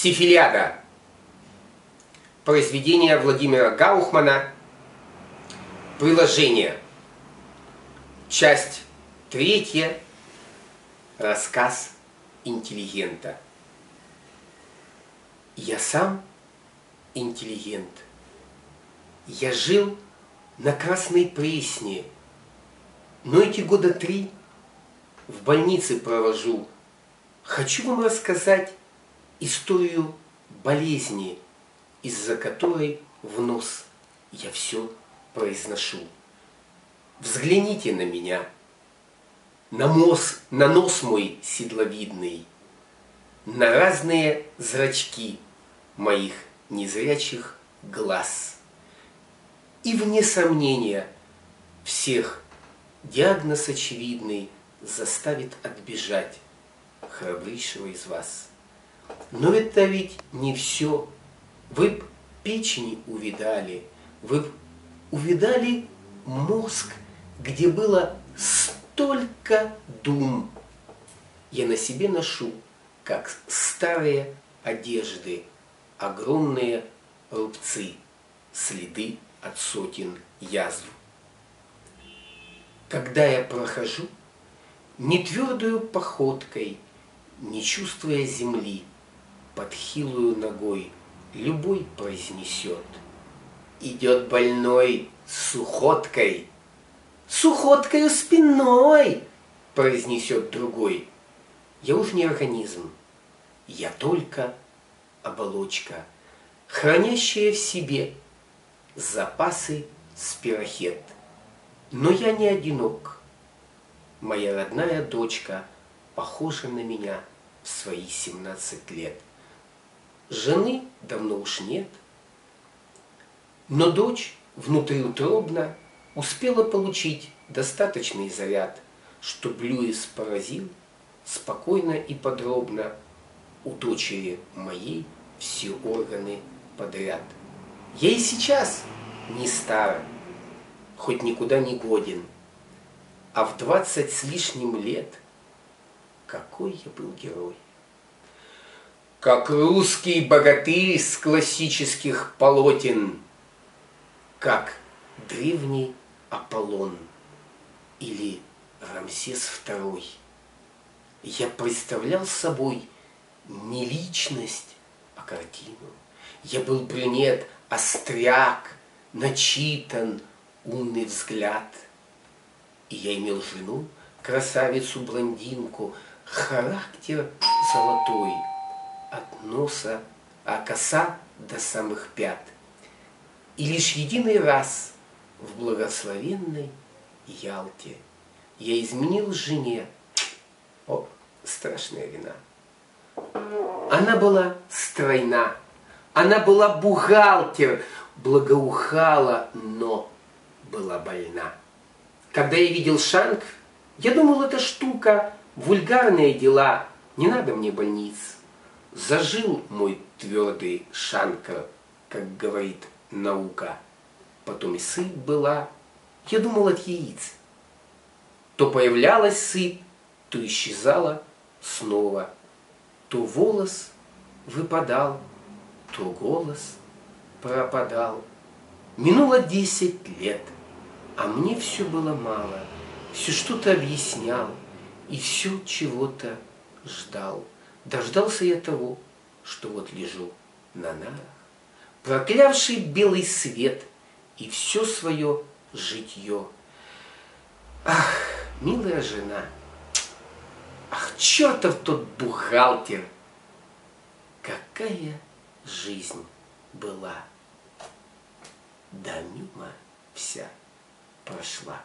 Сифилиада. Произведение Владимира Гаухмана. Приложение. Часть третья. Рассказ интеллигента. Я сам интеллигент. Я жил на Красной Пресне, но эти года три в больнице провожу. Хочу вам рассказать историю болезни, из-за которой в нос я все произношу. Взгляните на меня, на, мозг, на нос мой седловидный, на разные зрачки моих незрячих глаз. И вне сомнения всех диагноз очевидный заставит отбежать храбрейшего из вас. Но это ведь не все. Вы б печени увидали, вы б увидали мозг, где было столько дум. Я на себе ношу, как старые одежды, огромные рубцы, следы от сотен язв. Когда я прохожу, не твердую походкой, не чувствуя земли, под хилую ногой любой произнесет. Идет больной с уходкой, с уходкой спиной, произнесет другой. Я уж не организм, я только оболочка, хранящая в себе запасы спирохет. Но я не одинок. Моя родная дочка похожа на меня в свои 17 лет. Жены давно уж нет. Но дочь внутриутробно успела получить достаточный заряд, что Льюис поразил спокойно и подробно у дочери моей все органы подряд. Я и сейчас не стара, хоть никуда не годен, а в двадцать с лишним лет какой я был герой как русский богатырь с классических полотен, как древний Аполлон или Рамсес II. Я представлял собой не личность, а картину. Я был брюнет, остряк, начитан, умный взгляд. И я имел жену, красавицу-блондинку, характер золотой – от носа, а коса до самых пят. И лишь единый раз в благословенной Ялте я изменил жене. О, страшная вина. Она была стройна, она была бухгалтер, благоухала, но была больна. Когда я видел Шанг, я думал, эта штука, вульгарные дела, не надо мне больниц. Зажил мой твердый шанка, как говорит наука. Потом и сыпь была, я думал от яиц. То появлялась сыпь, то исчезала снова. То волос выпадал, то голос пропадал. Минуло десять лет, а мне все было мало. Все что-то объяснял и все чего-то ждал. Дождался я того, что вот лежу на нарах, проклявший белый свет и все свое житье. Ах, милая жена, ах, чертов тот бухгалтер! Какая жизнь была, да мимо вся прошла.